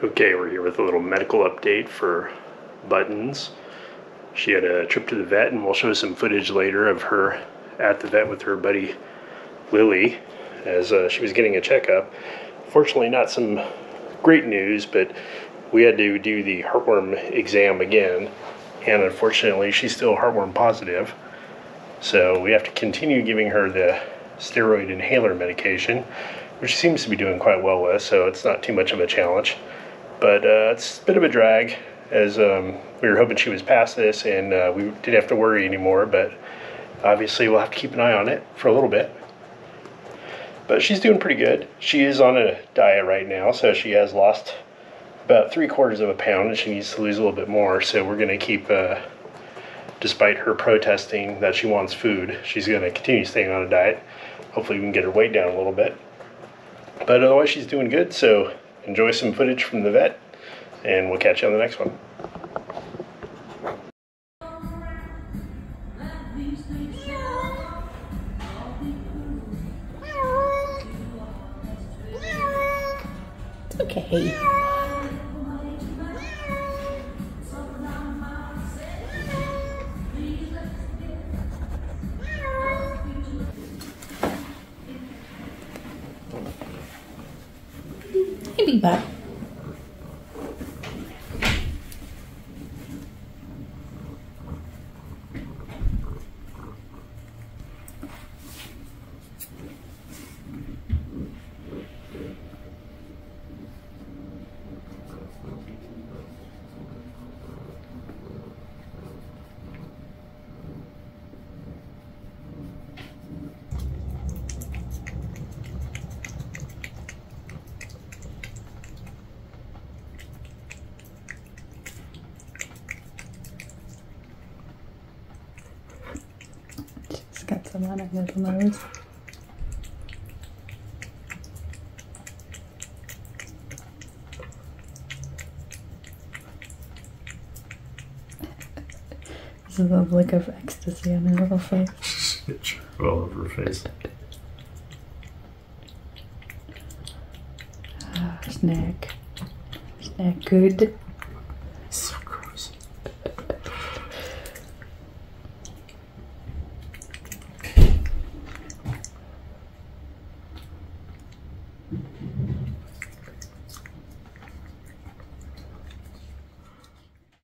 Okay, we're here with a little medical update for Buttons. She had a trip to the vet, and we'll show some footage later of her at the vet with her buddy Lily as uh, she was getting a checkup. Fortunately, not some great news, but we had to do the heartworm exam again, and unfortunately, she's still heartworm positive. So we have to continue giving her the steroid inhaler medication, which she seems to be doing quite well with, so it's not too much of a challenge. But uh, it's a bit of a drag as um, we were hoping she was past this and uh, we didn't have to worry anymore. But obviously, we'll have to keep an eye on it for a little bit. But she's doing pretty good. She is on a diet right now, so she has lost about three quarters of a pound and she needs to lose a little bit more. So we're going to keep, uh, despite her protesting that she wants food, she's going to continue staying on a diet. Hopefully, we can get her weight down a little bit. But otherwise, she's doing good. So enjoy some footage from the vet, and we'll catch you on the next one. Okay. Bebop. She's got some on her little nose. This is a look of ecstasy on her little face. It's all over her face. Ah, snack. Snack good.